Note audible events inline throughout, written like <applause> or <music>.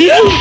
Yeah. <laughs>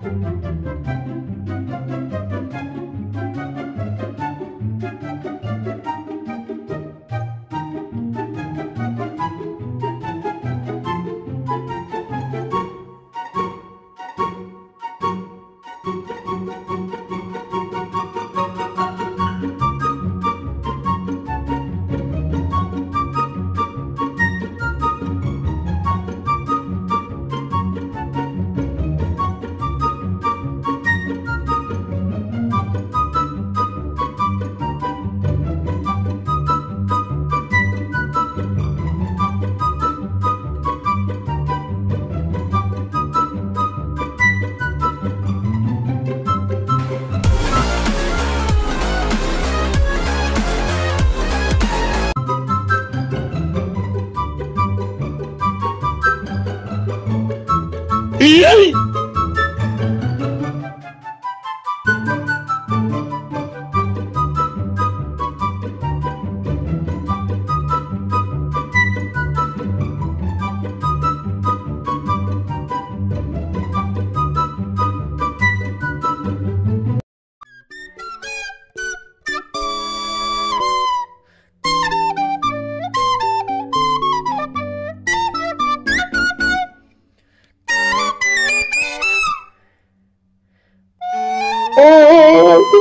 เ E aí? oh